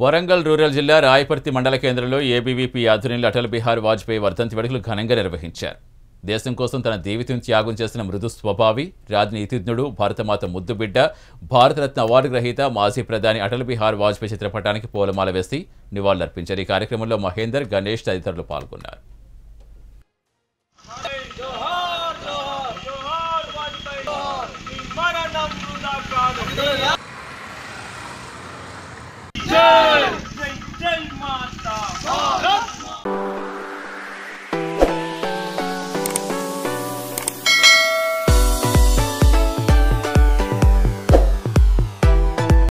Warangal rural జిల్లా రాయపర్తి మండల కేంద్రంలో ఏబీవీపీ ఆధ్వర్యంలో అటల్ బిహార్ వాజ్పేయి వర్ధంతి వేడుకలు ఘనంగా నిర్వహించారు. దేశం కోసం తన జీవితం త్యాగం చేసిన మృదు స్వభావి రాజనీతిజ్ఞుడు భారతమాత ముద్దుబిడ్డ భారతరత్న అవార్డు గ్రహీత మాజీ ప్రధాని అటల్ బిహార్ వాజ్పేయి చిత్రపటానికి పూలమాల వేసి నివాళులర్పించారు. ఈ కార్యక్రమంలో మహేందర్ గణేష్ తదితరులు పాల్గొన్నారు.